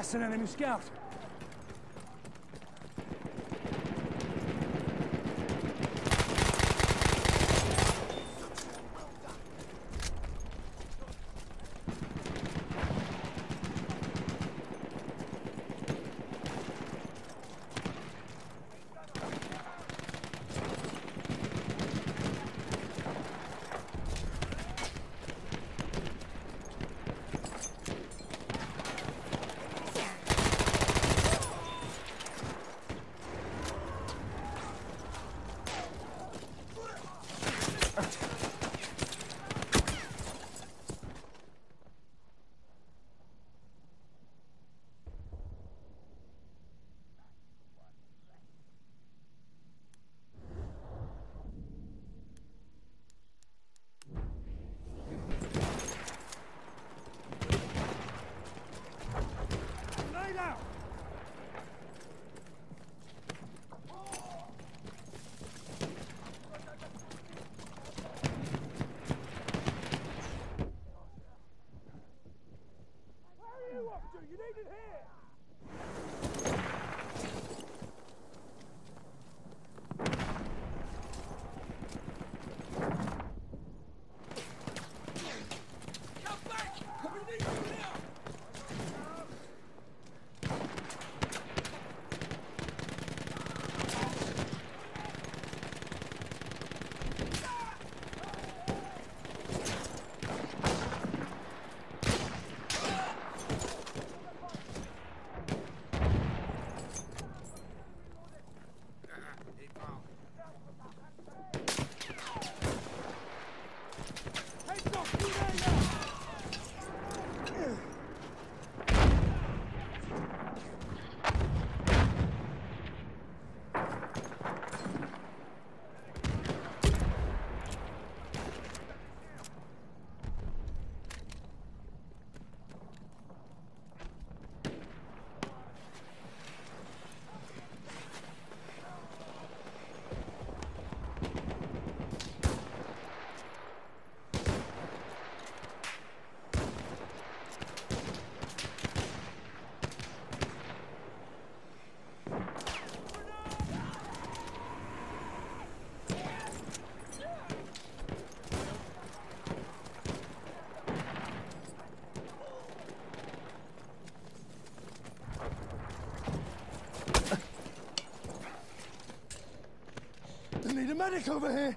That's an enemy scout. You need it here! I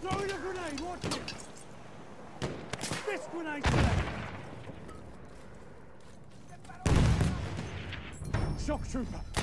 Throwing a grenade, watch it! This grenade's grenade! Shock trooper!